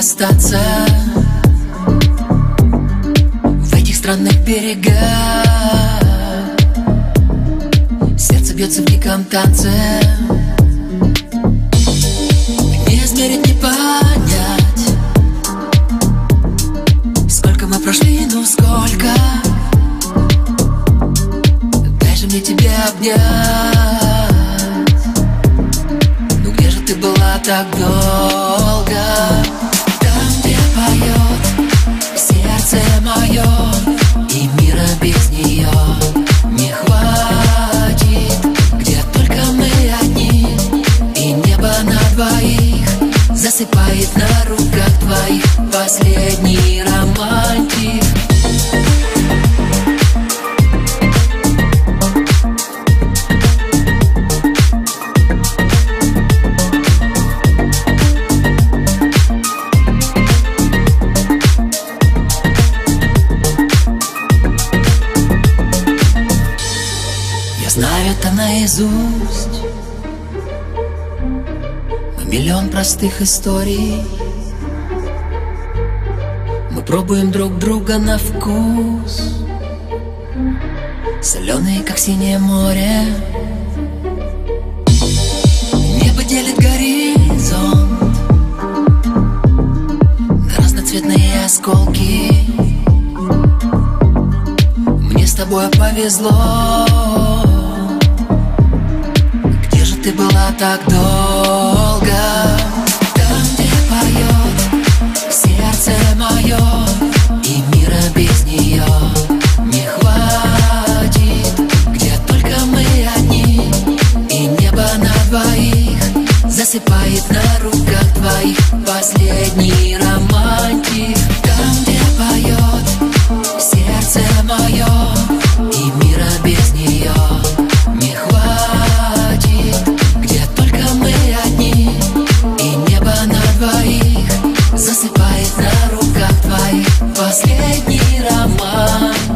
остаться. В этих странных берегах. Сердце бьется в диком танце. Не измерить, не понять ну сколько? Дай же мне тебя обнять. Ну где же ты была так долго? Там, где поет сердце мое И мира без нее не хватит. Где только мы одни И небо на двоих Засыпает на руках твоих Последний романтик Я знаю это наизусть. Мы миллион простых историй. Мы пробуем друг друга на вкус. Соленые, как синее море. Небо делит горизонт На разноцветные осколки. Мне с тобой повезло так долго? Там, где поет сердце мое И мира без нее не хватит Где только мы одни И небо на двоих Засыпает на руках твоих Последний романтик мира мать.